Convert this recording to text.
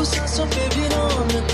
tu sexo, baby, no me